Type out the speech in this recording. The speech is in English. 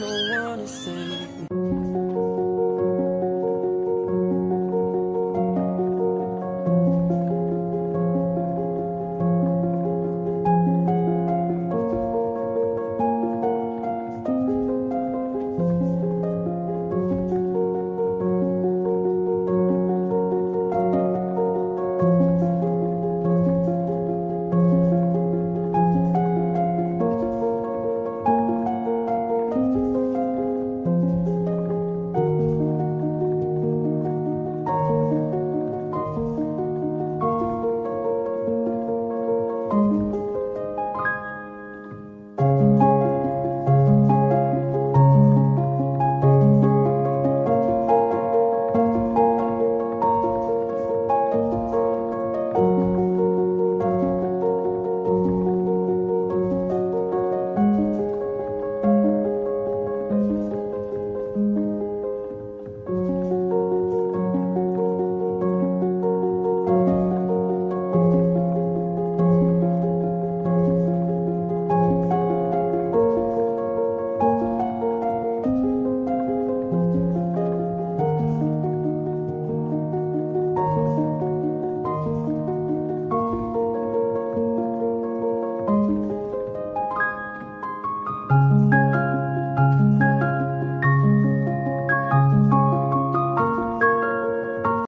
no one to save me.